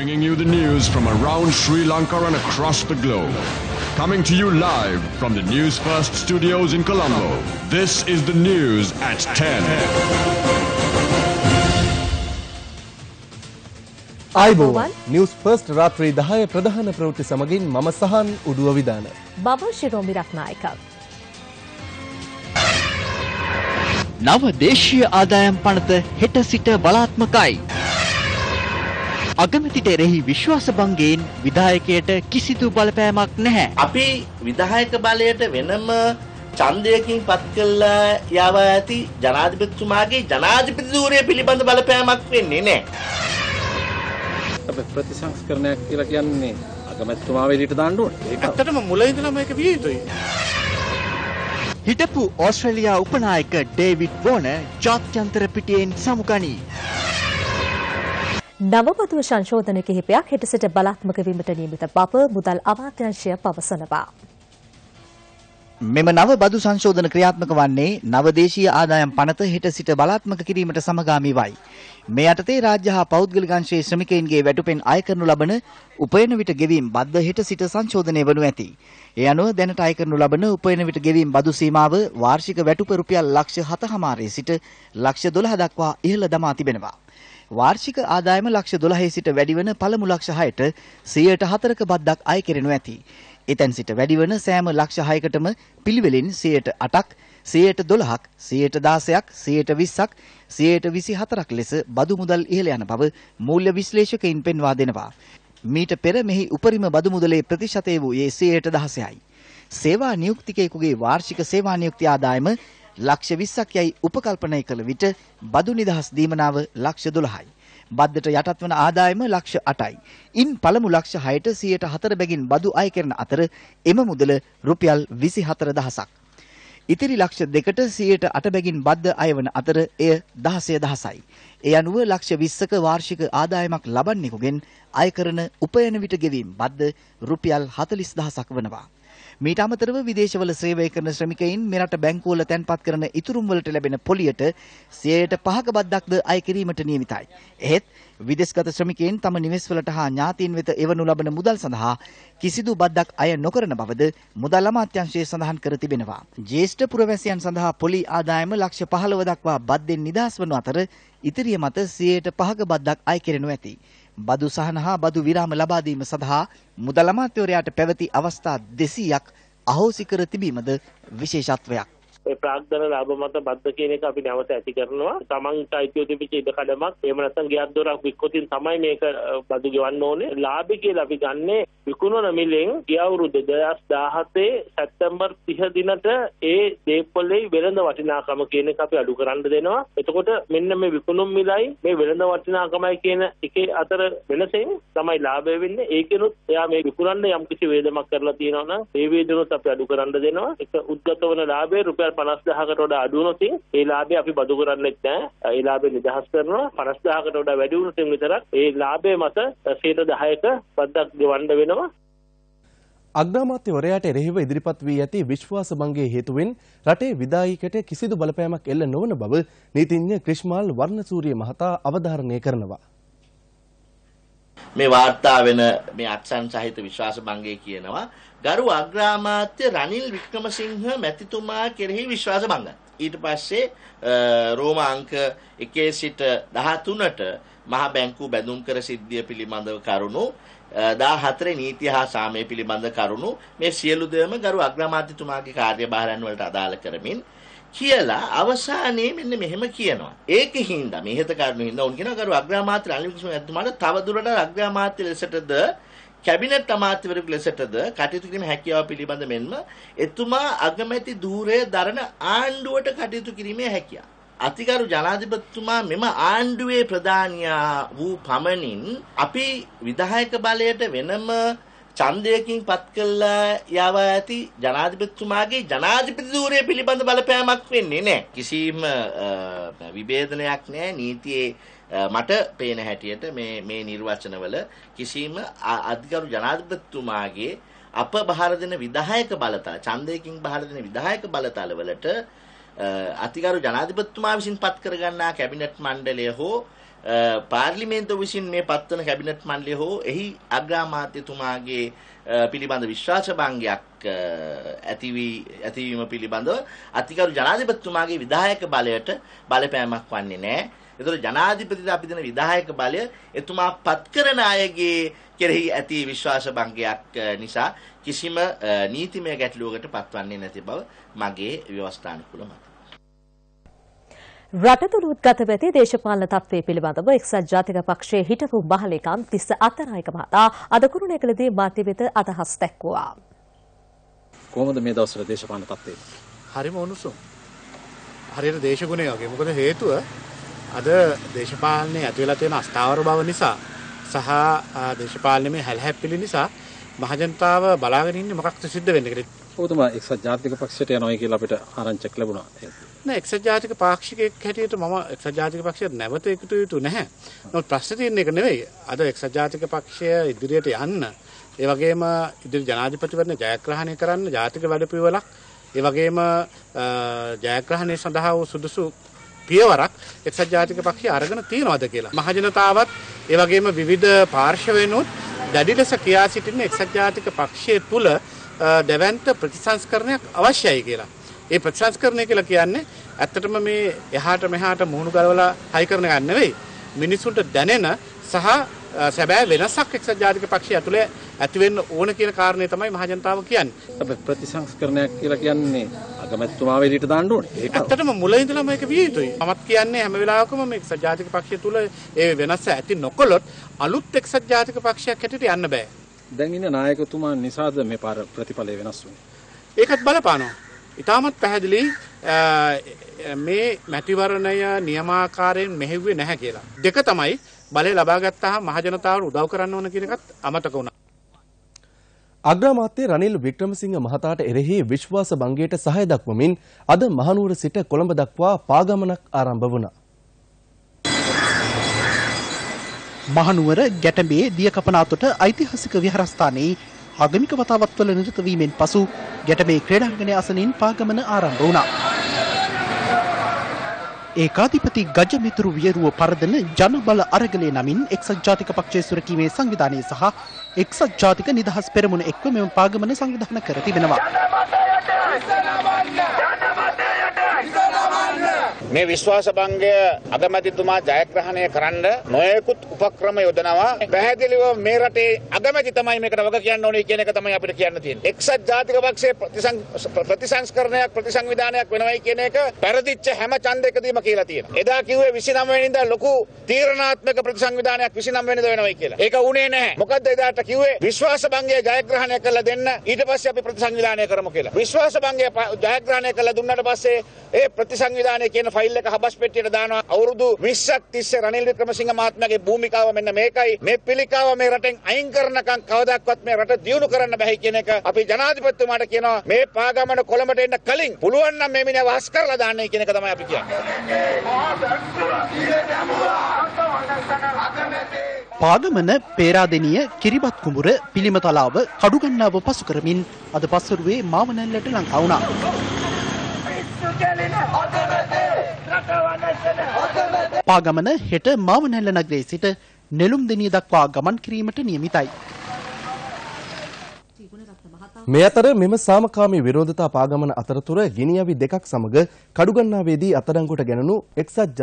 Bringing you the news from around Sri Lanka and across the globe. Coming to you live from the News First studios in Colombo. This is the news at 10. ආයිබෝවන් News First රාත්‍රී දහය ප්‍රධාන ප්‍රවෘත්ති සමගින් මම සහන් උඩුව විධාන. බව ශිරෝමි රත්නායක. නව දේශීය ආදායම් පනත හෙට සිට බලාත්මකයි. අගමැතිට එරෙහි විශ්වාස බංගයෙන් විධායකයට කිසිදු බලපෑමක් නැහැ. අපි විධායක බලයට වෙනම ඡන්දයකින් පත් කළා යවා ඇති ජනාධිපතිතුමාගේ ජනාධිපති ධූරය පිළිබඳ බලපෑමක් වෙන්නේ නැහැ. අපි ප්‍රතිසංස්කරණයක් කියලා කියන්නේ අගමැතිතුමා වෙලියට දාන්න ඕනේ. ඒක ඇත්තටම මුල ඉඳලම මේක විය යුතුයි. හිටපු ඕස්ට්‍රේලියා උපනායක ඩේවිඩ් වෝන ජාත්‍යන්තර පිටියෙන් සමුගනී. නවබදුව සංශෝධන කිහිපයක් හෙට සිට බලාත්මක වීමට නියමිත බව මුදල් අමාත්‍යංශය පවසනවා. මෙම නව බදු සංශෝධන ක්‍රියාත්මක වන්නේ නවදේශීය ආදායම් පනත හෙට සිට බලාත්මක කිරීමට සමගාමීවයි. මේ යටතේ රාජ්‍ය හා පෞද්ගලික අංශයේ ශ්‍රමිකයින්ගේ වැටුපෙන් අය කරනු ලබන උපයන විට ගෙවීම් බද්ද හෙට සිට සංශෝධනය වනු ඇති. ඒ අනුව දැනට අය කරනු ලබන උපයන විට ගෙවීම් බදු සීමාව වාර්ෂික වැටුප රුපියල් ලක්ෂ 7.5 සිට ලක්ෂ 12 දක්වා ඉහළ දමා තිබෙනවා. වාර්ෂික ආදායම ලක්ෂ 12 සිට වැඩිවන පළමු ලක්ෂ 6ට 104ක බද්දක් අය කෙරෙනු ඇති. එතැන් සිට වැඩිවන සෑම ලක්ෂ 6කටම පිළිවෙලින් 108ක් 112ක් 116ක් 120ක් 124ක් ලෙස බදු මුදල් ඉහළ යන බව මූල්‍ය විශ්ලේෂකයින් පෙන්වා දෙනවා. මීට පෙර මෙහි උපරිම බදු මුදලේ ප්‍රතිශතය වූයේ 116යි. සේවා නියුක්තිකයෙකුගේ වාර්ෂික සේවා නියුක්ති ආදායම ලක්ෂ 20ක් යයි උපකල්පනය කළ විට බදු නිදහස් දීමනාව ලක්ෂ 12යි. බද්දට යටත් වන ආදායම ලක්ෂ 8යි. ඉන් පළමු ලක්ෂ 6ට 104 බැගින් බදු අය කරන අතර එම මුදල රුපියල් 24000ක්. ඉතිරි ලක්ෂ දෙකට 108 බැගින් බද්ද අයවන අතර එය 16 දහසයි. ඒ අනුව ලක්ෂ 20ක වාර්ෂික ආදායමක් ලබන්නෙකුගෙන් අය කරන උපයන විට ගෙවීම් බද්ද රුපියල් 40000ක් වනවා. මීට අමතරව විදේශවල සේවය කරන ශ්‍රමිකයින් මෙරට බැංකුවල තැන්පත් කරන ඉතුරුම් වලට ලැබෙන පොලියට 105ක බද්දක්ද අය කිරීමට නියමිතයි. එහෙත් විදේශගත ශ්‍රමිකයින් තම නිවෙස්වලට හා ඥාතීන් වෙත එවනු ලබන මුදල් සඳහා කිසිදු බද්දක් අය නොකරන බවද මුදල් අමාත්‍යාංශය සඳහන් කර තිබෙනවා. ජ්‍යෙෂ්ඨ පුරවැසියන් සඳහා පොලි ආදායම ලක්ෂ 15 දක්වා බද්දෙන් නිදහස් වනු අතර ඉතිරිය මත 105ක බද්දක් අය කෙරෙනු ඇති. බදු සහන හා බදු විරාම ලබා දීම සඳහා මුදල් අමාත්‍යවරයාට පැවති අවස්ථා 200ක් අහෝසි කර තිබීමද විශේෂත්වයක්. ඒ ප්‍රාග්ධන ලාභ මත බද්ද කියන එක අපි නැවත ඇති කරනවා. තමන්ට අයිතිව තිබිච්ච ඉඩ කඩමක් එහෙම නැත්නම් ගියක් දොරක් වික්කොතින් තමයි මේක බදු ගෙවන්න ඕනේ. ලාභය කියලා අපි ගන්නේ විකුණන මිලෙන් ගිය අවුරුදු 2017 සැප්තැම්බර් 30 දිනට ඒ දේපොලේ වෙළඳ වටිනාකම කියන එක අපි අඩු කරන්න දෙනවා. එතකොට මෙන්න මේ විකුණුම් මිලයි මේ වෙළඳ වටිනාකමයි කියන එකේ අතර වෙනසෙන් තමයි ලාභය වෙන්නේ. ඒකෙනුත් එයා මේ විකුණන්න යම් කිසි වේදමක් කරලා තියෙනවා නම් ඒ වේදනුත් අපි අඩු කරන්න දෙනවා. ඒක උද්ගත වන ලාභය රුපියල් රුපියල් 50000කට වඩා අඩු වුණොත් ඒ ලාභය අපි බදු කරන්නෙත් නැහැ. ඒ ලාභය නිදහස් කරනවා 50000කට වඩා වැඩි වුණොත් විතරක් ඒ ලාභය මත 10%ක බද්දක් ගෙවන්න වෙනවා. අග්‍රාමාත්‍යවරයාට එරෙහිව ඉදිරිපත් වී ඇති විශ්වාස භංගයේ හේතුවෙන් රටේ විදායකට කිසිදු බලපෑමක් එල්ල නොවන බව නීතිඥ ක්‍රිෂ්මාල් වර්ණසූරිය මහතා අවධාරණය කරනවා. මේ වාර්තා වෙන මේ අත්සන් සහිත විශ්වාස භංගය කියනවා ගරු අග්‍රාමාත්‍ය රනිල් වික්‍රමසිංහ මැතිතුමා කෙරෙහි විශ්වාස භංගත්. ඊට පස්සේ රෝම අංක 1 සිට 13ට මහ බැංකුව බැඳුම් කර සිද්ධිය පිළිබඳව කරුණු 14 නීතිය හා සාමය පිළිබඳ කරුණු මේ සියලු දේම ගරු අග්‍රාමාත්‍යතුමාගේ කාර්යභාරයන් වලට අදාළ කරමින් කියලා අවසානයේ මෙන්න මෙහෙම කියනවා. ඒකින්ද මේ හිත කරුණු හින්දා උන් කියනවා කරු අග්‍රාමාත්‍ය රනිල් වික්‍රමසිංහතුමාට තව දුරටත් අග්‍රාමාත්‍ය ලෙසටද කැබිනට් අමාත්‍යවරයෙකු ලෙසටද කටයුතු කිරීම හැකියාව පිළිබඳ මෙන්ම එතුමා අගමැති ධූරය දරන ආණ්ඩුවට කටයුතු කිරීමේ හැකියාව. අතිගරු ජනාධිපතිතුමා මෙම ආණ්ඩුවේ ප්‍රධානියා වූ පමණින් අපි විධායක බලයට වෙනම ඡන්දයකින් පත් කළා යවා ඇති ජනාධිපතිතුමාගේ ජනාධිපති ධූරය පිළිබඳ බලපෑමක් වෙන්නේ නැහැ. කිසිම විභේදනයක් නැහැ නීතියේ මට පේන හැටියට මේ මේ නිර්වචනවල කිසිම අධිකරු ජනාධිපතිතුමාගේ අප බහර දෙන විධායක බලතල ඡන්දයකින් බහර දෙන විධායක බලතල වලට අතිගරු ජනාධිපතිතුමා විසින් පත් කරගන්නා කැබිනට් මණ්ඩලය හෝ පාර්ලිමේන්තුව විසින් මේ පත්වන කැබිනට් මණ්ඩලය හෝ එහි අග්‍රාමාත්‍යතුමාගේ පිළිබඳ විශ්වාසභංගයක් ඇතිවී ඇතිවීම පිළිබඳව අතිකරු ජනාධිපතිතුමාගේ විධායක බලයට බලපෑමක් වන්නේ නැහැ. ඒතකොට ජනාධිපතිට අපි දෙන විධායක බලය එතුමා පත් කරන අයගේ කෙරෙහි ඇති විශ්වාස භංගයක් නිසා කිසිම නීතිමය ගැටලුවකට පත්වන්නේ නැති බව මගේ ව්‍යවස්ථානුකූල මතය. රට තුළ උද්ගත වෙති දේශපාලන තත්ත්වය පිළිබඳව එක්සත් ජාතික පක්ෂයේ හිටපු මහලේකම් තිස්ස අතරනායක මහතා අද කුරුණෑගලදී මාධ්‍ය වෙත අදහස් දැක්වුවා. කොහොමද මේ දවස්වල දේශපාලන තත්ත්වය? හරිම උණුසුම්. හරියට දේශගුණය වගේ. මොකද හේතුව අද දේශපාලනයේ ඇති වෙලා තියෙන අස්ථාවර බව නිසා සහ දේශපාලනයේ හැලහැප්පිලි නිසා මහජනතාව බලාගෙන ඉන්නේ මොකක්ද සිද්ධ වෙන්නේ කියලා. ඔබතුමා එක්සත් ජාතික පක්ෂයට යනවා කියලා අපිට ආරංචියක් ලැබුණා. නෑ එක්සත් ජාතික පාක්ෂිකයෙක් හැටියට මම එක්සත් ජාතික පක්ෂයට නැවත එකතු යුතු නැහැ. නමුත් ප්‍රශ්නේ තියෙන එක නෙවෙයි. අද එක්සත් ජාතික පක්ෂය ඉදිරියට යන්න ඒ වගේම ඉදිරි ජනාධිපතිවරණ ජයග්‍රහණය කරන්න ජාතික වැඩපිළිවෙලක් ඒ වගේම ජයග්‍රහණය සඳහා වූ සුදුසු පියවරක් එක්සත් ජාතික පක්ෂය අරගෙන තියනවාද කියලා. මහජනතාවත් ඒ වගේම විවිධ පාර්ශවයනුත් දැඩි ලෙස කියා සිටින එක්සත් ජාතික පක්ෂය තුල දැවැන්ත ප්‍රතිසංස්කරණයක් අවශ්‍යයි කියලා. ඒ ප්‍රතිසංස්කරණය කියලා කියන්නේ ඇත්තටම මේ එහාට මෙහාට මුහුණු ගලවලා හයි කරන එකක් නෙවෙයි. මිනිසුන්ට දැනෙන සහ සැබෑ වෙනසක් එක්සත් ජාතික පක්ෂය ඇතුලේ ඇති වෙන්න ඕන කියන කාරණේ තමයි මහජනතාව කියන්නේ. අපි ප්‍රතිසංස්කරණයක් කියලා කියන්නේ අගමැතිතුමාව එළියට දාන්න ඕනේ. ඇත්තටම මුල ඉඳලම ඒක විය යුතුයි. මමත් කියන්නේ හැම වෙලාවකම මේ එක්සත් ජාතික පක්ෂය තුල ඒ වෙනස ඇති නොකොලොත් අලුත් එක්සත් ජාතික පක්ෂයක් හැටියට යන්න බෑ. දැන් ඉන්න නායකතුමා නිසාද මේ පාර ප්‍රතිඵලය වෙනස් වුනේ? ඒකත් බලපානවා. ඊටමත් පැහැදිලි මේ මැතිවරණය නියමාකාරයෙන් මෙහෙව්වේ නැහැ කියලා. දෙක තමයි බලය ලබා ගත්තාම මහජනතාවට උදව් කරන්න ඕන කියන එකත් අමතක වුණා. අග්‍රාමාත්‍ය රනිල් වික්‍රමසිංහ මහතාට එරෙහි විශ්වාස භංගයට සහය දක්වමින් අද මහනුවර සිට කොළඹ දක්වා පාගමනක් ආරම්භ වුණා. මහනුවර ගැටඹේ දියකපනාතොට ඓතිහාසික විහාරස්ථානයේ ආගමික වතාවත්වල නිරත වීමෙන් පසු ගැටඹේ ක්‍රීඩාංගණය අසනින් පාගමන ආරම්භ වුණා. ඒකාධිපති ගජමිතුරු වියරුව පරදන ජනබල අරගලය නමින් එක්සත් ජාතික පක්ෂය සුරකීමේ සංවිධානය සහ එක්සත් ජාතික නිදහස් පෙරමුණ එක්ව මෙම පාගමන සංවිධාන කර තිබෙනවා. මේ විශ්වාස භංගය අගමැතිතුමා ජයග්‍රහණය කරන්න නොයෙකුත් උපක්‍රම යොදනවා. පැහැදිලිව මේ රටේ අගමැති තමයි මේකට වග කියන්න ඕනේ කියන එක තමයි අපිට කියන්න තියෙන්නේ. එක්සත් ජාතික පක්ෂයේ ප්‍රතිසංස්කරණයක් ප්‍රතිසංවිධානයක් වෙනවයි කියන එක පෙරදිච්ච හැම ඡන්දයකදීම කියලා තියෙනවා. එදා කිව්වේ 29 වෙනිදා ලොකු තීරණාත්මක ප්‍රතිසංවිධානයක් 29 වෙනිදා වෙනවයි කියලා. ඒක වුණේ නැහැ. මොකද්ද එදාට කිව්වේ විශ්වාස භංගය ජයග්‍රහණය කළා දෙන්න ඊට පස්සේ අපි ප්‍රතිසංවිධානය කරමු කියලා. විශ්වාස භංගය ජයග්‍රහණය කළා දුන්නාට පස්සේ ඒ ප්‍රතිසංවිධානය කියන ෆයිල් එක හබස් පෙට්ටියට දානවා අවුරුදු 20ක් තිස්සේ රනිල් වික්‍රමසිංහ මහත්මයාගේ භූමිකාව මෙන්න මේකයි මේ පිළිකාව මේ රටෙන් අයින් කරනකම් කවදාවත් මේ රට දියුණු කරන්න බෑ කියන එක අපි ජනාධිපතිතුමාට කියනවා මේ පාගමන කොළඹට එන්න කලින් පුළුවන් නම් මේ මිනිහා වහස් කරලා දාන්නයි කියන එක තමයි අපි කියන්නේ. පාගමන පේරාදෙනිය කිරිබත් කුඹුර පිළිමතලාව කඩුගන්නාව පසු කරමින් අද පස්වරුවේ මාවනැල්ලට ලංකා වුණා. පාගමන හෙට මාවනැල්ල නගරේ සිට නෙළුම් දෙනිය දක්වා ගමන් කිරීමට නියමිතයි. මේ අතර මෙම සාමකාමී විරෝධතා පාගමන අතරතුර ගිනියවි දෙකක් සමග කඩුගන්නාවේදී අත්අඩංගුවට ගැනුණු එක්සත්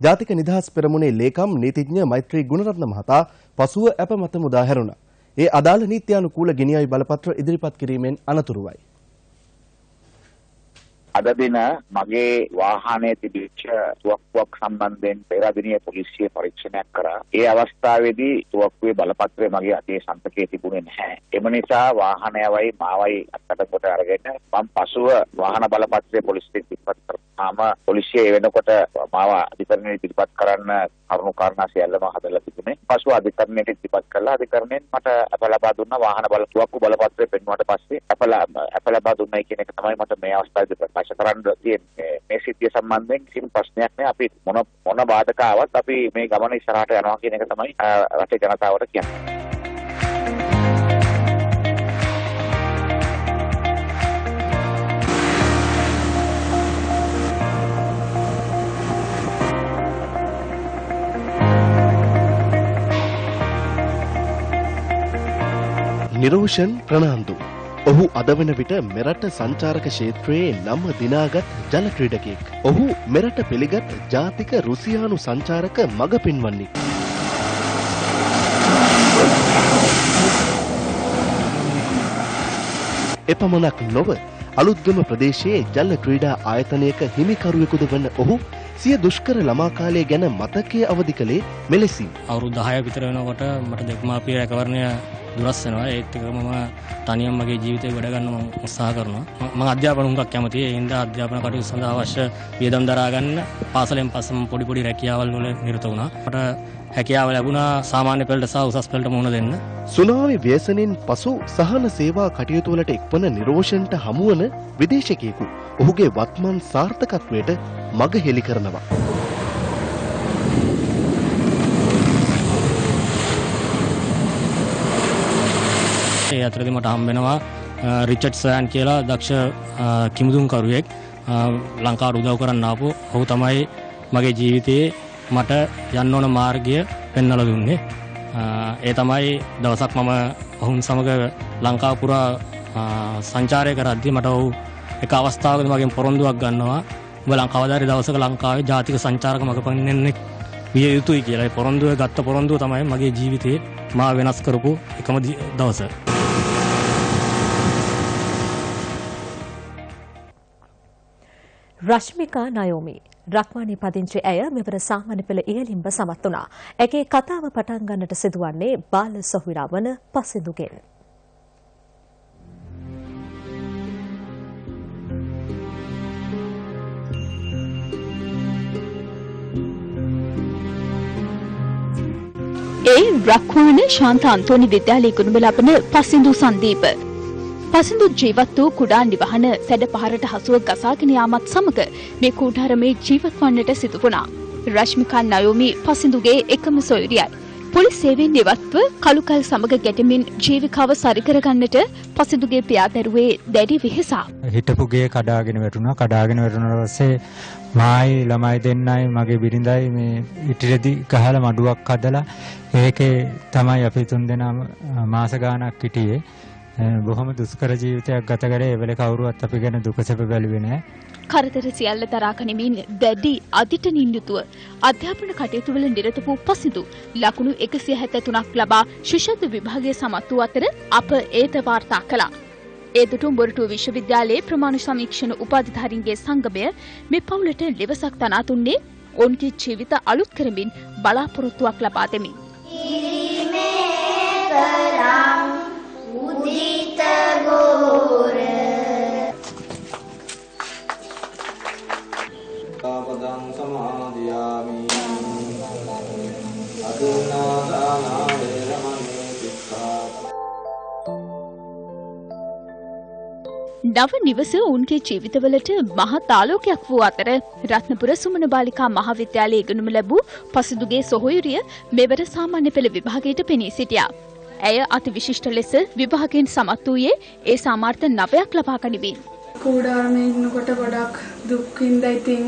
ජාතික නිදහස් පෙරමුණේ ලේකම් නීතිඥ මෛත්‍රී ගුණරත්න මහතා පසුව අප මත මුදා හැරුණා. ඒ අදාළ නීත්‍යානුකූල ගිනියවි බලපත්‍ර ඉදිරිපත් කිරීමෙන් අනතුරුවයි. අද දින මගේ වාහනයේ තිබිච්ච තුවක්කුවක් සම්බන්ධයෙන් පෙරදිනිය පොලිසිය පරීක්ෂණයක් කරා. ඒ අවස්ථාවේදී තුවක්කුවේ බලපත්‍රය මගේ අතේ සම්පතේ තිබුණේ නැහැ. එම නිසා වාහනයවයි මාවයි අත්අඩංගුවට අරගෙන මම පසුව වාහන බලපත්‍රය පොලිසියට ඉදිරිපත් කරාම පොලිසිය වෙනකොට මාව අධිකරණයට ඉදිරිපත් කරන්න කරුණු කාරණා සියල්ලම හදලා තිබුණේ. පසුව අධිකරණයට ඉදිරිපත් කළා. අධිකරණයෙන් මට අප ලබා දුන්න වාහන බල තුවක්කු බලපත්‍රය පෙන්වුවාට පස්සේ අප ලබා දුන්නයි කියන එක තමයි මට මේ අවස්ථාවේදී ප්‍රකාශ කරන්න තියෙන්නේ මේ සිද්ධිය සම්බන්ධයෙන් කිසිම ප්‍රශ්නයක් නෑ. අපි මොන මොන බාධක ආවත් අපි මේ ගමන ඉස්සරහට යනවා කියන එක තමයි රටේ ජනතාවට කියන්නේ. නිරෝෂන් ප්‍රනාන්දු ඔහු අද වන විට මෙරට සංචාරක ක්ෂේත්‍රයේ නම දිනාගත් ජල ක්‍රීඩකයෙක්. ඔහු මෙරට පිළිගත් ජාතික රුසියානු සංචාරක මග පෙන්වන්නේ. එපමණක් නොව අලුත්ගම ප්‍රදේශයේ ජල ක්‍රීඩා ආයතනයක හිමිකරුවෙකුද වන ඔහු සිය දුෂ්කර ළමා කාලය ගැන මතකය අවදි කළේ මෙලෙසින්. අවුරුදු 10 විතර වෙනකොට මට දෙක්මාපිය රැකවරණය දුරස් වෙනවා ඒත් එක මම තනියම මගේ ජීවිතේ ගොඩ ගන්න මම උත්සාහ කරනවා. මම අධ්‍යාපන හුඟක් කැමතියි. ඒ හින්දා අධ්‍යාපන කටයුතු සඳහා අවශ්‍ය වියදම් දරා ගන්න පාසලෙන් පස්සම පොඩි පොඩි රැකියාවල් වල නිරත වුණා. මට හැකියාව ලැබුණා සාමාන්‍ය පෙළට සහ උසස් පෙළට මුහුණ දෙන්න. සුනාමි ව්‍යසනෙන් පසු සහන සේවා කටයුතුවලට එක්වන නිරෝෂන්ට හමුවන විදේශකයෙකු. ඔහුගේ වත්මන් සාර්ථකත්වයට මග හෙළි කරනවා. ඒ අතරදී මට හම් වෙනවා රිචඩ් සෑන් කියලා දක්ෂ කිමුදුන්කරුවෙක් ලංකාවට උදව් කරන්න ආපු ඔහු තමයි මගේ ජීවිතයේ මට යන්න ඕන මාර්ගය පෙන්වලා දුන්නේ. ඒ තමයි දවසක් මම ඔවුන් සමග ලංකාව පුරා සංචාරය කරද්දී මට ඔහු එක අවස්ථාවකදී මගෙන් පොරොන්දුවක් ගන්නවා. ඔබ ලංකාවදාරි දවසක ලංකාවේ ජාතික සංචාරක මග පෙන්වන්නෙක් විය යුතුයි කියලා. ඒ පොරොන්දුව ගත්ත පොරොන්දුව තමයි මගේ ජීවිතේ මා වෙනස් කරපු එකම දවස. රශ්මිකා නයෝමි රක්මානී පදිංචි ඇය මෙවර සාමාන්‍ය පෙළ ඉහළින්ම සමත් වුණා. ඇගේ කතාව පටන් ගන්නට සිදුවන්නේ බාල සොහොයුරා වන පසිඳුගෙන්. ඒ රක්වාන ශාන්ත අන්තෝනි විද්‍යාලයේ ගුණම ලබන පසින්දු සන්දීප. පසින්දු ජීවත් වූ කුඩා නිවහන සැඩ පහරට හසුව ගසාගෙන යාමත් සමග මේ කූඩාරමේ ජීවත් වන්නට සිදු වුණා. රශ්මිකා නයෝමි පසින්දුගේ එකම සොයුරියයි. පොලිස් සේවයෙන් නිවත්ව කළුකල් සමග ගැටමින් ජීවිකාව සරිකරගන්නට පසිදුගේ පියා දැරුවේ දැඩි වෙහෙසා. හිටපු ගේ කඩාගෙන වැටුණා කඩාගෙන වැටුණාට පස්සේ මායි ළමයි දෙන්නයි මගේ බිරිඳයි මේ ඉටිරෙදි ගහලා මඩුවක් හදලා ඒකේ තමයි අපි තුන් දෙනා මාස ගාණක් හිටියේ. බොහොම දුෂ්කර ජීවිතයක් ගත කරේ ඒ වෙලේ කවුරුවත් අපි ගැන දුකසෙප බැලුවේ නැහැ. කරදර සියල්ල දරා ගනිමින් දැඩි අදිටනින් යුතුව අධ්‍යාපන කටයුතු වල නිරත වූ පසිදු ලකුණු 173ක් ලබා ශිෂ්‍යත්ව විභාගයේ සමත් වූ අතර අප ඒත වාර්තා කළා. ඒ දුටු බොරටුව විශ්වවිද්‍යාලයේ ප්‍රමාණ සමීක්ෂණ උපාධිධාරීන්ගේ සංගමය මේ පවුලට ලෙවසක් තනා දුන්නේ ඔවුන්ගේ ජීවිත අලුත් කරමින් බලාපොරොත්තුවක් ලබා දෙමින්. උදිත ගෝර පදං සමාදියාමි අදුනාදානා වේරමණී සික්ඛා නව නිවස ඔවුන්ගේ ජීවිතවලට මහත් ආලෝකයක් වූ අතර රත්නපුර සුමන බාලිකා මහාවිද්‍යාලයේ ඉගෙනුම ලැබූ පසුදුගේ සොහොයුරිය මෙවර සාමාන්‍ය පෙළ විභාගයට පෙනී සිටියා. ඇය අති විශිෂ්ට ලෙස විභාගයෙන් සමත් වූයේ ඒ සාමාර්ථ නවයක් ලබා ගනිමින්. කූඩාරමේ ඉන්නකොට ගොඩක් දුක් විඳ ඉතින්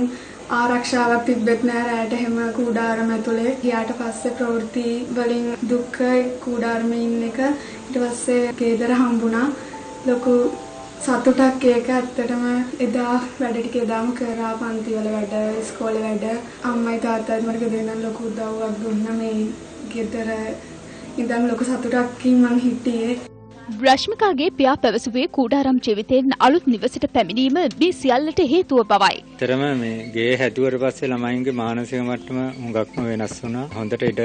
ආරක්ෂාවක් තිබෙත් නෑ රැයට හැම කූඩාරම ඇතුලේ ගියාට පස්සේ ප්‍රවෘත්ති වලින් දුක්ඛ කූඩාරමේ ඉන්න එක ඊට පස්සේ ගේදර හම්බුණා. ලොකු සතුටක් ඒක. ඇත්තටම එදා වැඩ ටික එදාම කරා පන්ති වල වැඩ ඉස්කෝලේ වැඩ. අම්මයි තාත්තයි මට ගෙදරින් ලොකු උදව්වක් දුන්නා. මේ ගෙදර ඉඳන් ලොකු සතුටක්කින් මං හිටියේ රශ්මිකාගේ පියා පැවසුවේ කූඩාරම් ජීවිතයෙන් අලුත් නිවසට පැමිණීම මේ සියල්ලට හේතුව බවයි. තරම මේ ගේ හැදුවට පස්සේ ළමයින්ගේ මානසික මට්ටම හුඟක්ම වෙනස් වුණා. හොඳට ඉඩ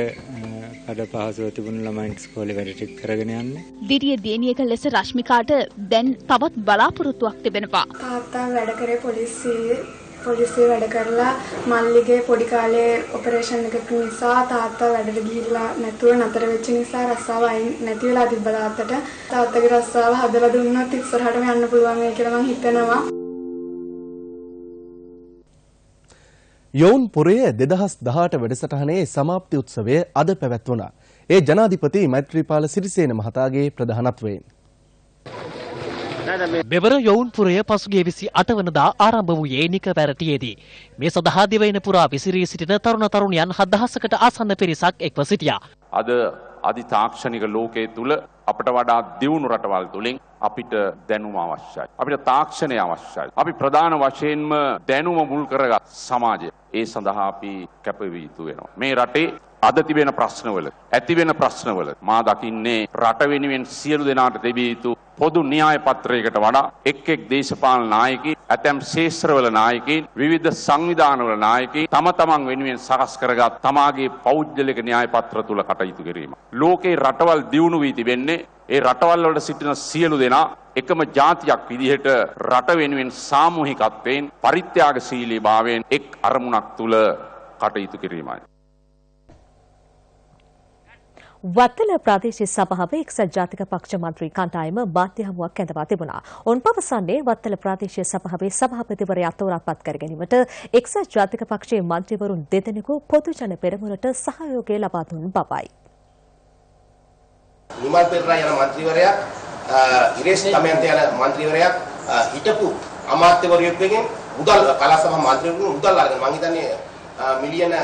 කඩ පහසුව තිබුණු ළමයින්ට ඉස්කෝලේ වැඩ ටික කරගෙන යන්නේ. දිරිය දියණියක ලෙස රශ්මිකාට දැන් තවත් බලාපොරොත්තුවක් තිබෙනවා. තාත්තා වැඩ කරේ පොලිසියේ පොලිසිය වැඩ කරලා මල්ලිගේ පොඩි කාලේ ඔපරේෂන් එකක නිසා තාත්තා වැඩට ගිහිල්ලා නැතුව නතර වෙච්ච නිසා රස්සාව අයින් නැති වෙලා තිබ්බ තාත්තට තාත්තගේ රස්සාව හදලා දුන්නොත් ඉස්සරහටම යන්න පුළුවන් වෙයි කියලා මම හිතනවා. යොවුන් පුරය දෙදහස් දහට වැඩසටහනේ සමාප්ති උත්සවය අද පැවැත්වුණා. ඒ ජනාධිපති මෛත්‍රීපාල සිරිසේන මහතාගේ ප්‍රධානත්වයෙන්. මෙවර යොවුන්පුරය පසුගේ විසි අටවනදා ආරම්භ වූයේ නික පැරටියේදී. මේ සඳහා දිවයින පුරා විසිරී සිටින තරුණ තරුණියන් හදහසකට ආසන්න පිරිසක් එක්ව සිටියා. අද අධි තාක්ෂණික ලෝකයේ තුල අපට වඩා දියුණු රටවල් තුලින් අපිට දැනුම අවශ්‍යයි. අපිට තාක්ෂණය අවශ්‍යයි. අපි ප්‍රධාන වශයෙන්ම දැනුම මුල් කරගත් සමාජය. ඒ සඳහා අපි කැපවී යුතු වෙනවා. මේ රටේ අද තිබෙන ප්‍රශ්නවල ඇතිවෙන ප්‍රශ්නවල මා දකින්නේ රට වෙනුවෙන් සියලු දෙනාට තිබිය යුතු පොදු න්‍යාය පත්‍රයකට වඩා එක් එක් දේශපාලන නායකයින් ඇතැම් ශේෂ්ත්‍රවල නායකයින් විවිධ සංවිධානවල නායකයින් තම තමන් වෙනුවෙන් සකස් කරගත් තමාගේ පෞද්ගලික න්‍යාය පත්‍ර තුල කටයුතු කිරීම. ලෝකේ රටවල් දියුණු වී තිබෙන්නේ ඒ රටවල් වලට සිටින සියලු දෙනා එකම ජාතියක් විදිහට රට වෙනුවෙන් සාමූහිකත්වයෙන් පරිත්‍යාගශීලී භාවයෙන් එක් අරමුණක් තුල කටයුතු කිරීමයි. වත්තල ප්‍රාදේශීය සභාවේ එක්සත් ජාතික පක්ෂ මන්ත්‍රී කණ්ඩායම බාධ්‍ය හමුවක් ඇඳවා තිබුණා. ඔවුන් පවසන්නේ වත්තල ප්‍රාදේශීය සභාවේ සභාපතිවරයා තෝරාපත් කර ගැනීමට එක්සත් ජාතික පක්ෂයේ මන්ත්‍රීවරුන් දෙදෙනෙකු පොදු ජන පෙරමුණට සහයෝගය ලබා දුන් බවයි. නිමල් පෙරේරා යන මන්ත්‍රීවරයා ඉරේෂ් තමයන්ත යන මන්ත්‍රීවරයා හිටපු අමාත්‍යවරයෙක්ගෙන් මුදල් කලාසභා මන්ත්‍රීවරුන් මුදල් අරගෙන මම හිතන්නේ මිලියන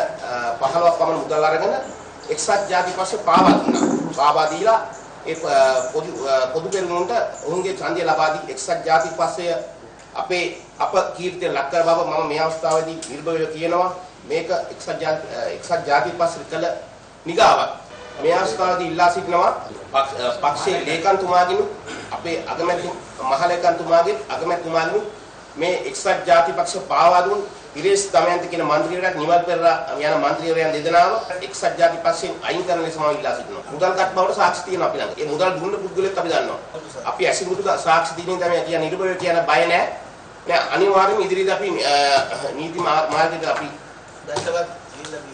15ක් පමණ මුදල් අරගෙන එක්සත් ජාතික පක්ෂ පාවා දුන්නා. පාවා දීලා ඒ පොදු පොදු පෙරමුණට ඔවුන්ගේ ඡන්දය ලබා දී එක්සත් ජාතික පක්ෂය අපේ අප කීර්තිය ලක් කර බව මම මේ අවස්ථාවේදී නිර්භයව කියනවා. මේක එක්සත් එක්සත් ජාතික පක්ෂ කළ නිගාවක්. මේ අවස්ථාවේදී ඉල්ලා සිටිනවා පක්ෂයේ ලේකම්තුමාගෙන් අපේ අගමැති මහලේකම්තුමාගෙන් අගමැතිතුමාගෙන් මේ එක්සත් ජාතික පක්ෂ පාවා දුන් පිරිස් දමයන්ත කියන മന്ത്രിවරයාට නිමල් පෙරලා යන മന്ത്രിවරයන් දෙදෙනාව එක්සත් ජාති පක්ෂයෙන් අයින් කරන ලෙස මම ඉල්ලා සිටිනවා. මුදල්ගත් බවට සාක්ෂි තියෙනවා අපි ළඟ. ඒ මුදල් දුන්න පුද්ගලයෙක් අපි දන්නවා. අපි ඇසිමුතු සාක්ෂි දීන්නේ තමයි කියන නිර්භය කියන බය නැහැ. දැන් අනිවාර්යෙන් ඉදිරියේදී අපි නීති මාර්ගයට අපි දැන්වත්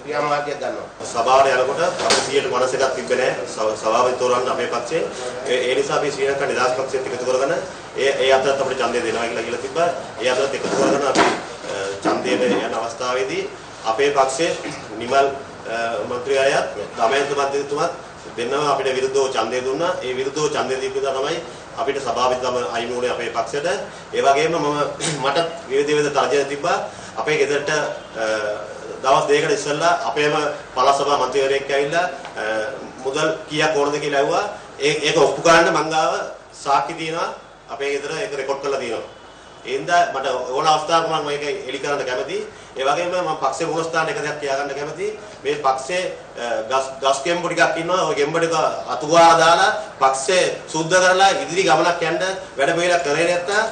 ක්‍රියාමාර්ගයක් ගන්නවා. සභාවට යනකොට අපි 150 එකක් තිබ්බේ නැහැ. සභාවේ තෝරන්න අපේ පක්ෂේ. ඒ නිසා අපි ශ්‍රී ලංකා නිදහස් පක්ෂයත් එකතු කරගෙන ඒ ඒ අතරත් අපිට ඡන්දය දෙනවා කියලා කියලා තිබ්බා. ඒ අතරත් එකතු කරගෙන අපි ඡන්දයට යන අවස්ථාවේදී අපේ පක්ෂයේ නිමල් මන්ත්‍රීයායත් දමයන්ත මන්ත්‍රීතුමත් දෙන්නම අපිට විරුද්ධව ඡන්දය දුන්නා. ඒ විරුද්ධව ඡන්දය දීපු තමයි අපිට සභාපතිතුම අයින් වුණේ අපේ පක්ෂයට. ඒ වගේම මම මට විවිධ විවිධ තර්ජන තිබ්බා. අපේ ගෙදරට දවස් දෙකකට ඉස්සෙල්ලා අපේම පළාත් සභා මන්ත්‍රීවරයෙක් ඇවිල්ලා මුදල් කීයක් ඕනද කියලා ඇහුවා. ඒක ඔප්පු කරන්න මං ගාව සාක්ෂි තියෙනවා. අපේ ගෙදර ඒක රෙකෝඩ් කරලා තියෙනවා. ඒ හින්දා මට ඕන අවස්ථාවක මම මේක එලි කරන්න කැමතියි. ඒ වගේම මම පක්ෂේ මොනස්ථාන එක දෙයක් කියා ගන්න කැමතියි. මේ පක්ෂේ ගස් ගස් ගෙම්බු ටිකක් ඉන්නවා. ওই ගෙම්බු ටික අතුගාලා දාලා පක්ෂේ සුද්ධ කරලා ඉදිරි ගමනක් යන්න වැඩ පිළිවෙලක් කරේ නැත්නම්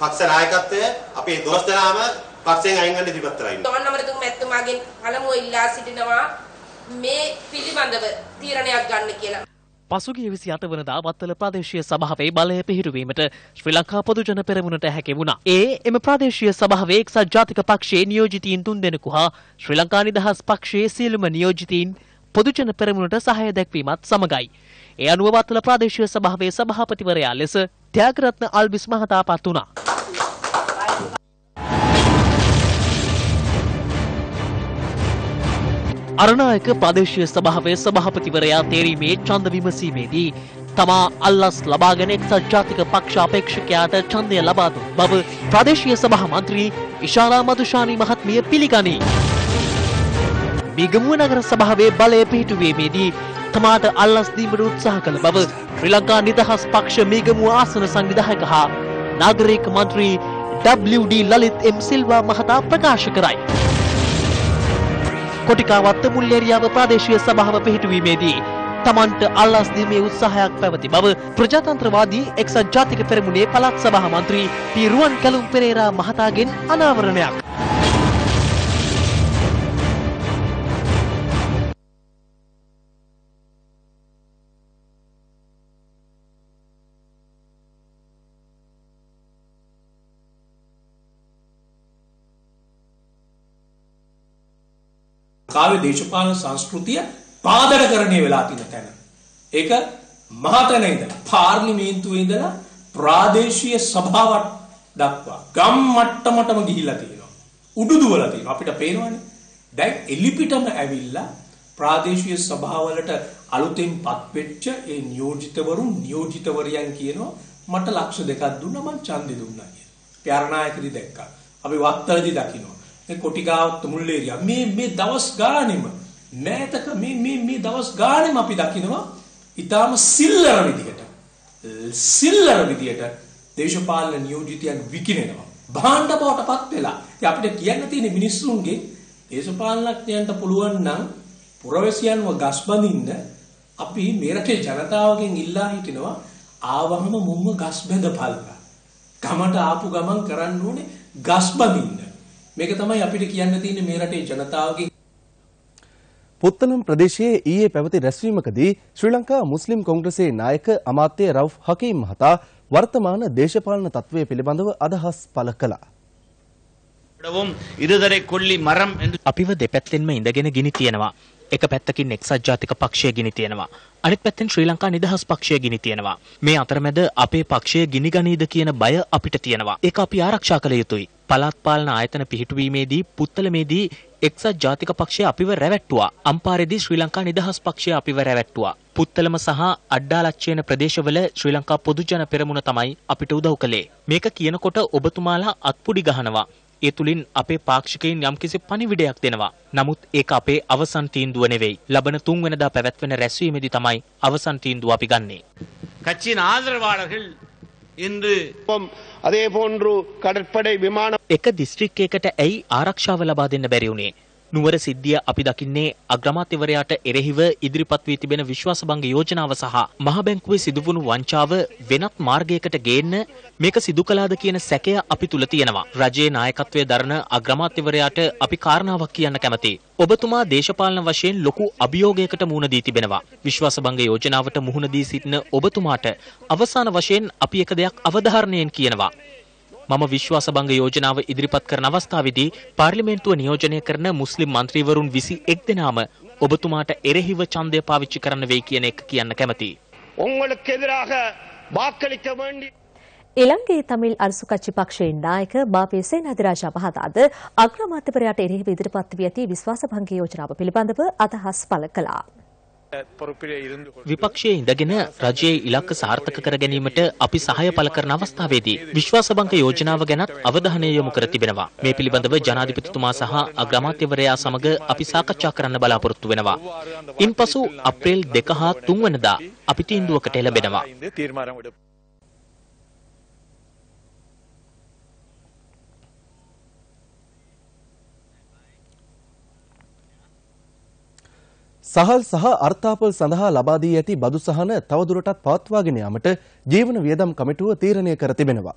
පක්ෂ නායකත්වය අපි 12 දෙනාම පක්ෂයෙන් අයින් වෙන්න ඉදිරිපත් කරලා ඉන්නවා. ගවර්නර් මැතිතුමාගෙන් පළමුව ඉල්ලා සිටිනවා මේ පිළිබඳව තීරණයක් ගන්න කියලා. පසුගිය විසි අට වනදා වත්තල ප්‍රදේශීය සභාවේ බලය පිහිටුවීමට ශ්‍රී ලංකා පොදුජන පෙරමුණට හැකි වුණා. ඒ එම ප්‍රදේශීය සභාවේ එක්සත් ජාතික පක්ෂයේ නියෝජිතීන් තුන් දෙනෙකු හා ශ්‍රී ලංකා නිදහස් පක්ෂයේ සියලුම නියෝජිතීන් පොදුජන පෙරමුණට සහය දැක්වීමත් සමගයි. ඒ අනුව වත්තල ප්‍රදේශීය සභාවේ සභාපතිවරයා ලෙස ත්‍යාගරත්න අල්බිස් මහතා පත් වුණා. අරනායක ප්‍රදේශීය සභාවේ සභාපතිවරයා තේරීමේ ඡන්ද විමසීමේදී තමා අල්ලස් ලබාගෙන එක්සත් ජාතික පක්ෂ අපේක්ෂකයාට ඡන්දය ලබා දුන් බව ප්‍රදේශීය සභා මන්ත්‍රී ඉෂාරා මදුෂානි මහත්මිය පිළිගනී. බිගමුව නගර සභාවේ බලය පිහිටුවීමේදී තමාට අල්ලස් දීමට උත්සාහ කළ බව ශ්‍රී ලංකා නිදහස් පක්ෂ මේගමුව ආසන සංවිධායක හා නාගරික මන්ත්‍රී WD ලලිත් එම් සිල්වා මහතා ප්‍රකාශ කරයි. කොටිකාවත්ත මුල්ලේරියාව ප්‍රාදේශීය සභාව පිහිටුවීමේදී තමන්ට අල්ලස් දීමේ උත්සාහයක් පැවති බව ප්‍රජාතන්ත්‍රවාදී එක්සත් ජාතික පෙරමුණේ පළාත් සභා මන්ත්‍රී පී රුවන් කැලුම් පෙරේරා මහතාගෙන් අනාවරණයක්. කාවේ දේශපාලන සංස්කෘතිය පාදකකරණය වෙලා තියෙන තැන. ඒක මහතැන ඉඳලා පාර්ලිමේන්තුවේ ඉඳලා ප්‍රාදේශීය සභාවට දක්වා ගම් මට්ටමටම ගිහිලා තියෙනවා. උඩුදුවලා තියෙනවා. අපිට පේනවනේ. දැන් එලිපිටම ඇවිල්ලා ප්‍රාදේශීය සභාවලට අලුතෙන්පත් වෙච්ච ඒ නියෝජිතවරුන් නියෝජිතවරයන් කියනවා මට ලක්ෂ දෙකක් දුන්නා මං ඡන්දෙ දුන්නා කියලා. ප්‍යාරනායකදී දැක්කා. අපි වත්තලදී දකිනවා. මේ කොටිගාව තුමුල්ලේරියා මේ මේ දවස් ගානෙම මෑතක මේ මේ මේ දවස් ගානෙම අපි දකිනවා ඊටාම සිල්ලර විදිහට සිල්ලර විදිහට දේශපාලන නියෝජිතයන් විකිනෙනවා. භාණ්ඩ බවට පත් වෙලා. ඉතින් අපිට කියන්න තියෙන මිනිස්සුන්ගේ දේශපාලනඥයන්ට පුළුවන් නම් පුරවැසියන්ව ගස් බඳින්න අපි මේ රටේ ජනතාවගෙන් ඉල්ලා හිටිනවා ආවහම මුම්ම ගස් බැඳපල්ලා. ගමට ආපු ගමන් කරන්න ඕනේ ගස් බඳින්න. මේක තමයි අපිට කියන්න තියෙන්නේ මේ රටේ ජනතාවගේ පුත්තලම් ප්‍රදේශයේ ඊයේ පැවති රැස්වීමකදී ශ්‍රී ලංකා මුස්ලිම් කොංග්‍රසයේ නායක අමාත්‍ය රවුෆ් හකීම් මහතා වර්තමාන දේශපාලන තත්ත්වය පිළිබඳව අදහස් පළ කළා. ඉදදරේ කොල්ලි මරම් අපිව දෙපැත්තෙන්ම ඉඳගෙන ගිනි තියෙනවා. එක පැත්තකින් එක්සත් ජාතික පක්ෂය ගිනි තියෙනවා. අනිත් පැත්තෙන් ශ්‍රී ලංකා නිදහස් පක්ෂය ගිනි තියෙනවා. මේ අතරමැද අපේ පක්ෂය ගිනි ගනීද කියන බය අපිට තියෙනවා. ඒක අපි ආරක්ෂා කළ යුතුයි. පළාත් පාලන ආයතන පිහිටුවීමේදී පුත්තලමේදී එක්සත් ජාතික පක්ෂය අපිව රැවැට්ටුවා. අම්පාරේදී ශ්‍රී ලංකා නිදහස් පක්ෂය අපිව රැවැට්ටුවා. පුත්තලම සහ අඩ්ඩාලච්චේන ප්‍රදේශවල ශ්‍රී ලංකා පොදුජන පෙරමුණ තමයි අපිට උදව් කළේ. මේක කියනකොට ඔබතුමාලා අත්පුඩි ගහනවා. ඒ තුලින් අපේ පාක්ෂිකයින් යම්කිසි පණිවිඩයක් දෙනවා. නමුත් ඒක අපේ අවසන් තීන්දුව නෙවෙයි. ලබන තුන්වෙනිදා පැවැත්වෙන රැස්වීමේදී තමයි අවසන් තීන්දුව අපි ගන්නේ. கட்சியின் ஆதரவாளர்கள் இன்று அதே போன்று கடற்படை விமான එක දිස්ත්‍රික්කයකට ඇයි ආරක්ෂාව ලබා දෙන්න බැරි වුණේ? නුවර සිද්ධිය අපි දකින්නේ අග්‍රාමාත්‍යවරයාට එරෙහිව ඉදිරිපත් වී තිබෙන විශ්වාසභංග යෝජනාව සහ මහ බැංකුවේ සිදුවුණු වංචාව වෙනත් මාර්ගයකට ගේන්න මේක සිදු කළාද කියන සැකය අපි තුල තියෙනවා. රජයේ නායකත්වයේ දරන අග්‍රාමාත්‍යවරයාට අපි කාරණාවක් කියන්න කැමතියි. ඔබතුමා දේශපාලන වශයෙන් ලොකු අභියෝගයකට මුහුණ දී තිබෙනවා. විශ්වාසභංග යෝජනාවට මුහුණ දී සිටින ඔබතුමාට අවසාන වශයෙන් අපි එක දෙයක් අවධාරණයෙන් කියනවා. මම විශ්වාසභංග යෝජනාව ඉදිරිපත් කරන අවස්ථාවේදී පාර්ලිමේන්තුව නියෝජනය කරන මුස්ලිම් මන්ත්‍රීවරුන් 21 දෙනාම ඔබතුමාට එරෙහිව ඡන්දය පාවිච්චි කරන්න වෙයි කියන එක කියන්න කැමතියි. உங்களுக்கு எதிராக வாக்களிக்க வேண்டி ඉලංගේ තමිල් අරසු කච්චි පක්ෂයේ නායක මාපේ සේනාධිරාජා මහතාද අග්‍රාමාත්‍යවරයාට එරෙහිව ඉදිරිපත් වී ඇති විශ්වාසභංග යෝජනාව පිළිබඳව අදහස් පළ කළා. විපක්ෂයේ ඉඳගෙන රජයේ ඉලක්ක සාර්ථක කර ගැනීමට අපි සහාය පළ කරන අවස්ථාවේදී විශ්වාසබංක යෝජනාව ගැනත් අවධානය යොමු කර තිබෙනවා. මේ පිළිබඳව ජනාධිපතිතුමා සහ අග්‍රාමාත්‍යවරයා සමග අපි සාකච්ඡා කරන්න බලාපොරොත්තු වෙනවා. ඉන්පසු අප්‍රේල් 2 හා 3 වෙනිදා අපි තීන්දුවකට එළඹෙනවා. සහල් සහ අර්ථාපල් සඳහා ලබා දී ඇති බදු සහන තවදුරටත් පවත්වාගෙන යාමට ජීවන වියදම් කමිටුව තීරණය කර තිබෙනවා.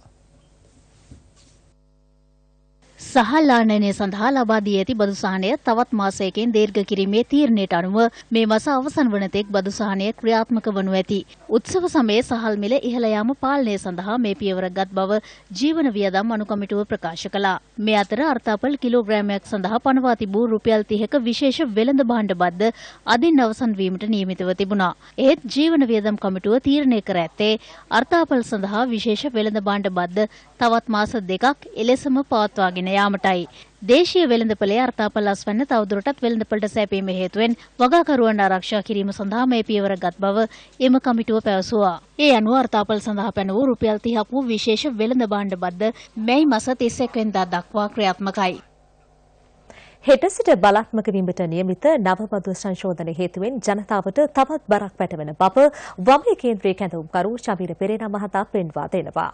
සහල් ආනයනය සඳහා ලබා දී ඇති බදු සහනය තවත් මාසයකින් දීර්ඝ කිරීමේ තීරණයට අනුව මේ මාස අවසන් වන තෙක් බදු සහනය ක්‍රියාත්මක වනු ඇති. උත්සව සමයේ සහල් මිල ඉහළ යාම පාලනය සඳහා මේ පියවර ගත් බව ජීවන වියදම් අනු කමිටුව ප්‍රකාශ කළා. මේ අතර අර්ථාපල් කිලෝග්‍රෑමයක් සඳහා පනවා තිබූ රුපියල් 30ක විශේෂ වෙළඳ භාණ්ඩ බද්ද අදින් අවසන් වීමට නියමිතව තිබුණා. ඒත් ජීවන වියදම් කමිටුව තීරණය කර ඇත්තේ අර්ථාපල් සඳහා විශේෂ වෙළඳ භාණ්ඩ බද්ද තවත් මාස දෙකක් එලෙසම පවත්වාගෙන යාමටයි. දේශීය වෙළඳපොලේ අර්ථාපල් අස්වැන්න තවදුරටත් වෙළඳපොළට සැපීම හේතුවෙන් වගාකරුවන් ආරක්ෂා කිරීම සඳහා මේ පියවර ගත් බව එම කමිටුව පැවසුවා. ඒ අනුව අර්ථාපල් සඳහා පැන වූ රුපියල් 30ක් වූ විශේෂ වෙළඳ භාණ්ඩ බද්ද මැයි මාස 31 වෙනිදා දක්වා ක්‍රියාත්මකයි. හෙට සිට බලාත්මක වීමට නියමිත නවබදු සංශෝධන හේතුවෙන් ජනතාවට තවත් බරක් පැටවෙන බව වමේ කේන්ද්‍රයේ කැඳවුම්කරු ශබීර පෙරේරා මහතා පෙන්වා දෙනවා.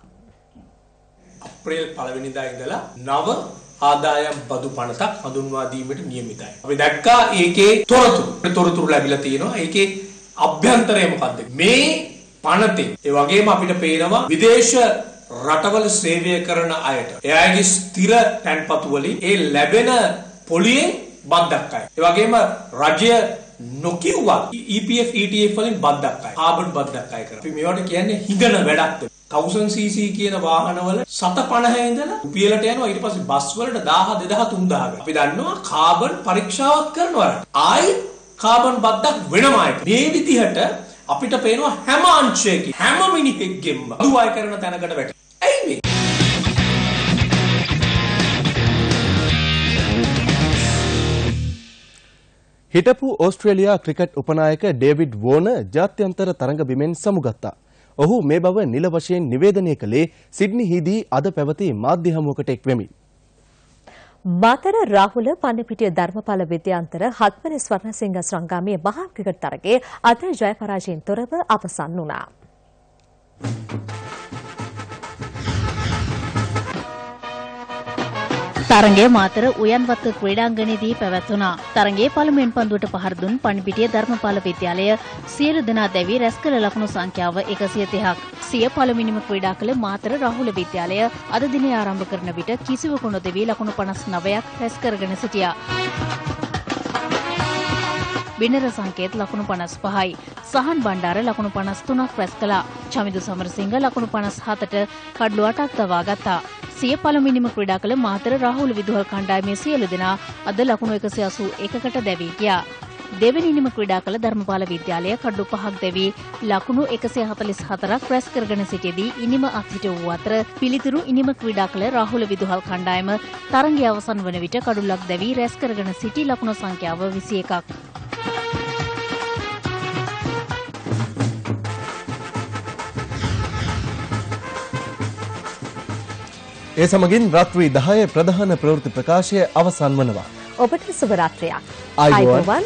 අප්‍රේල් පළවෙනිදා ඉඳලා නව ආදායම් බදු පනතක් හඳුන්වා දීමට නියමිතයි. අපි දැක්කා ඒකේ තොරතුරු තොරතුරු ලැබිලා තියෙනවා. ඒකේ අභ්‍යන්තරය මොකද්ද? මේ පනතේ ඒ වගේම අපිට පේනවා විදේශ රටවල සේවය කරන අයට එයාගේ ස්ථිර තැන්පතු වලින් ඒ ලැබෙන පොලියෙන් බද්දක් අය. ඒ වගේම රජය නොකියුවා EPF ETF වලින් බද්දක් අය. කාබන් බද්දක් අය කරා. අපි මේවට කියන්නේ හිඟන වැඩක්. 1000cc කියන වාහනවල 750 ඉඳලා රුපියලට යනවා ඊට පස්සේ බස් වලට 1000 2000 3000 අපි දන්නවා කාබන් පරීක්ෂාවක් කරනවා ආයි කාබන් බද්දක් වෙනම එක මේ විදිහට අපිට පේනවා හැම අංශයකින් හැම මිනිහෙක්ගෙම අදුවයි කරන තැනකට වැටෙනවා ඇයි මේ හිටපු ඕස්ට්‍රේලියා ක්‍රිකට් උපනායක ඩේවිඩ් වෝන ජාත්‍යන්තර තරඟ බිමෙන් සමුගත්තා. ඔහු මේ බව නිල වශයෙන් නිවේදනය කළේ සිඩ්නිහිදී අද පැවති මාධ්‍ය හමුවකට එක් වෙමින්. මාතර රාහුල පන්නපිටිය ධර්මපාල විද්‍යාන්තර හත්වන ස්වර්ණසිංහ සංගාමයේ මහා ක්‍රිකට් තරගයේ අද ජය පරාජයෙන් තොරව අවසන් වුණා. තරගය මාතර උයන්වත්ත ක්‍රීඩාංගණයේදී පැවැත්වුණා. තරගයේ පළමුවෙන් පන්දුවට පහර දුන් පණිපිටිය ධර්මපාල විද්‍යාලය සියලු දෙනා දැවි රැස් කළ ලකුණු සංඛ්‍යාව 130ක්. සිය පළමුවෙනිම ක්‍රීඩා කළ මාතර රාහුල විද්‍යාලය අද දිනේ ආරම්භ කරන විට කිසිවකු නොදෙවි ලකුණු 59ක් රැස් කරගෙන සිටියා. බිනර සංකේත් ලකුණු 55යි. සහන් බණ්ඩාර ලකුණු 53ක් රැස් කළා. චමිදු සමරසිංහ ලකුණු 57ට කඩලු 8ක් දවා ගත්තා. සිය පළමුවෙනිම ක්‍රීඩා කළ මාතර රාහුල විදුහල් කණ්ඩායමේ සියලු දෙනා අද ලකුණු 181කට දැවී ගියා. දෙවැනිනිම ක්‍රීඩා කළ ධර්මපාල විද්‍යාලය කඩු පහක් දැවී ලකුණු 144ක් රැස් කරගෙන සිටියේදී ඉනිම අත්හිට වූ අතර පිළිතුරු ඉනිම ක්‍රීඩා කළ රාහුල විදුහල් කණ්ඩායම තරගය අවසන් වන විට කඩුලක් දැවී රැස් කරගෙන සිටි ලකුණු සංඛ්‍යාව 21ක්. ඒ සමගින් රාත්‍රී 10 ප්‍රධාන ප්‍රවෘත්ති ප්‍රකාශය අවසන් වනවා. ඔබට සුබ රාත්‍රියක්. ආයුබෝවන්.